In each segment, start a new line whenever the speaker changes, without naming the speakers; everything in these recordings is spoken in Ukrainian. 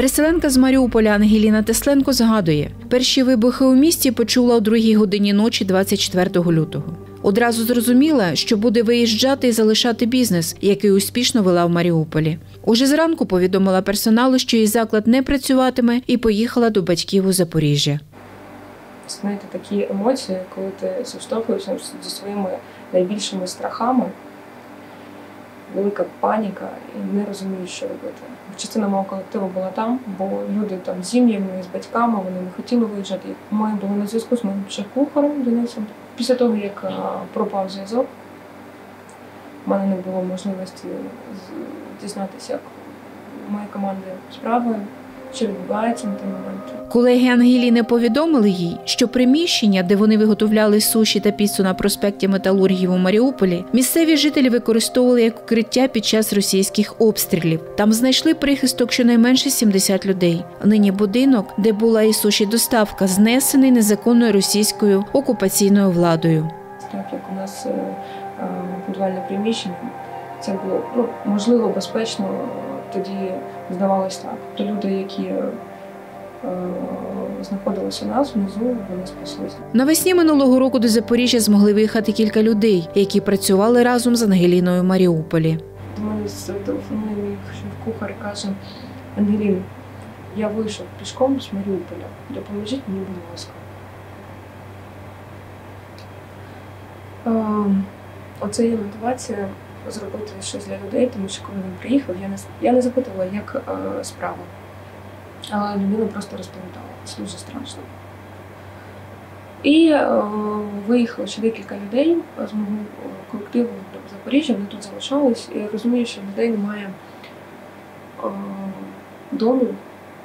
Переселенка з Маріуполя Ангеліна Тесленко згадує, перші вибухи у місті почула о другій годині ночі 24 лютого. Одразу зрозуміла, що буде виїжджати і залишати бізнес, який успішно вела в Маріуполі. Уже зранку повідомила персоналу, що її заклад не працюватиме, і поїхала до батьків у Запоріжжя.
знаєте, такі емоції, коли ти зіштовхуєшся зі своїми найбільшими страхами, велика паніка і не розумієш, що робити. Частина мого колективу була там, бо люди там з сім'ями, з батьками, вони не хотіли виїжджати. Ми були на зв'язку з моїм шеф-кухарем Денисом. Після того, як пропав зв'язок, в мене не було можливості дізнатися, як моя команда справи, що відбувається на той момент.
Колеги Ангеліни повідомили їй, що приміщення, де вони виготовляли суші та піцу на проспекті Металургів у Маріуполі, місцеві жителі використовували як укриття під час російських обстрілів. Там знайшли прихисток щонайменше 70 людей. Нині будинок, де була і суші доставка, знесений незаконною російською окупаційною владою.
так як у нас е, е, приміщення, це було ну, можливо безпечно. Тоді здавалось так. То люди, які е, знаходилися у нас внизу, вони спаслися.
Навесні минулого року до Запоріжжя змогли виїхати кілька людей, які працювали разом з Ангеліною в Маріуполі.
До мене телефонує мій шеф-кухар каже: Ангелін, я вийшов пішком з Маріуполя. Допоможіть мені, будь ласка. Е, Оце є мотивація зробити щось для людей, тому що коли він приїхав, я не, я не запитувала, як е, справа. Але людина просто розповідала. Це дуже страшно. І е, виїхало ще декілька людей з мого е, колективу до Запоріжжя, вони тут залишались. І я розумію, що людей немає е, дому,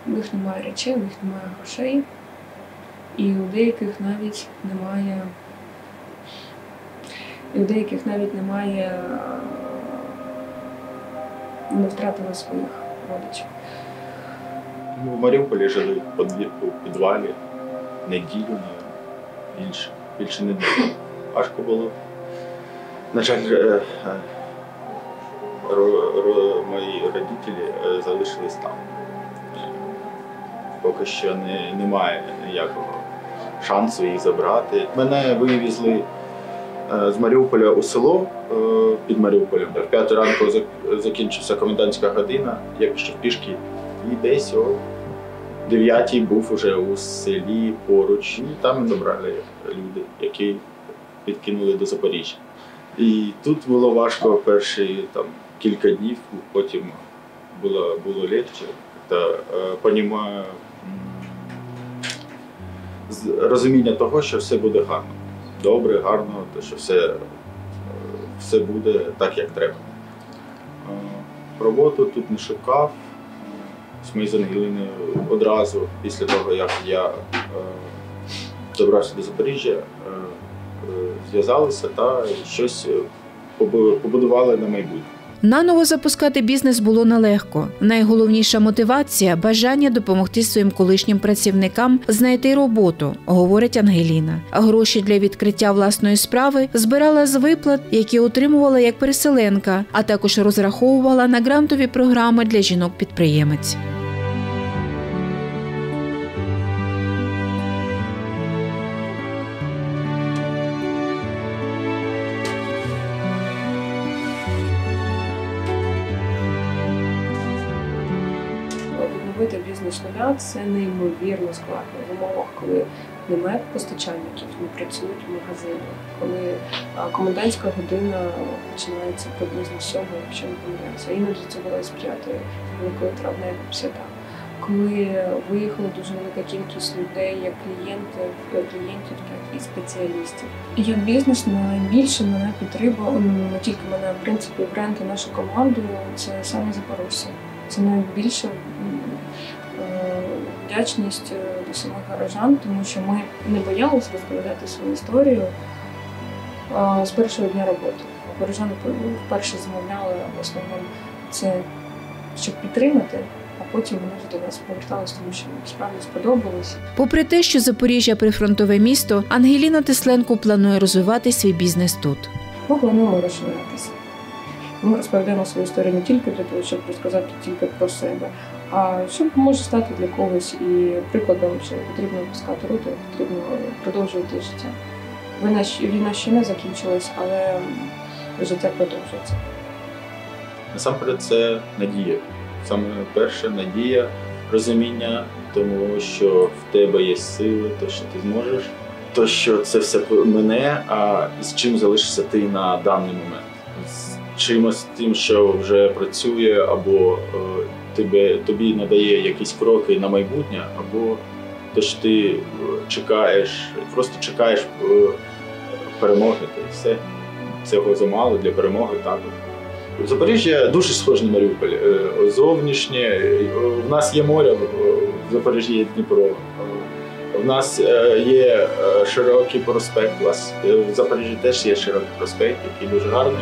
у них немає речей, у них немає грошей, і у деяких навіть немає. І у деяких навіть немає, е, не втратили своїх родичів.
Ми в Маріуполі жили в подвір'ку, підвалі, неділю, більше, більше не. Важко було. На жаль, е, е, мої родителі залишились там. Поки що не, немає ніякого шансу їх забрати. Мене вивезли з Маріуполя у село е, під Маріуполем. В п'ятій ранку закінчився комендантська година, я пішов пішки. І десь о 9 був уже у селі поруч. І там мене добрали люди, які підкинули до Запоріжжя. І тут було важко перші там, кілька днів, потім було, було легше. Та е, понімаю розуміння того, що все буде гарно. Добре, гарно, то що все, е, все буде так, як треба. Е, Роботу тут не шукав. Ми з Ангелиною одразу після того, як я е, добрався до Запоріжжя, зв'язалися та щось побудували на майбутнє.
Наново запускати бізнес було нелегко. Найголовніша мотивація бажання допомогти своїм колишнім працівникам знайти роботу, говорить Ангеліна. Гроші для відкриття власної справи збирала з виплат, які отримувала як переселенка, а також розраховувала на грантові програми для жінок-підприємець.
Відновити бізнес нуля це неймовірно складно в умовах, коли немає постачальників, не працюють магазини, коли комендантська година починається приблизно з сьомої, якщо не помиляюся. Іноді це була з п'ятої великої свята. Коли виїхала дуже велика кількість людей, як клієнтів, клієнтів, так і спеціалістів. І як бізнес найбільше мене підтримав, не тільки мене, в принципі, бренд і нашу команду, це саме Запорожця. Це найбільша м, е, вдячність е, до самих горожан, тому що ми не боялися розповідати свою історію е, з першого дня роботи. Горожани вперше замовляли в основному це, щоб підтримати, а потім вони вже до нас поверталися, тому що справді сподобалось.
Попри те, що Запоріжжя прифронтове місто, Ангеліна Тесленко планує розвивати свій бізнес тут.
Ми плануємо розширятися. Ми розповідаємо свою історію не тільки для того, щоб розказати тільки про себе, А що може стати для когось і прикладом, що потрібно пускати руки, потрібно продовжувати життя. Війна, війна ще не закінчилась, але життя продовжується.
Насамперед, це надія. Саме перше надія, розуміння тому, що в тебе є сили, то що ти зможеш, то що це все мине, а з чим залишишся ти на даний момент. Чимось тим, що вже працює, або е, тебе, тобі надає якісь кроки на майбутнє, або те, що ти е, чекаєш, просто чекаєш е, перемоги, та все. Цього замало для перемоги також. Запоріжжя дуже схоже на Маріуполь. Зовнішнє в нас є море, в Запоріжжі є Дніпро. В нас є широкий проспект. У вас в Запоріжжі теж є широкий проспект, який дуже гарний.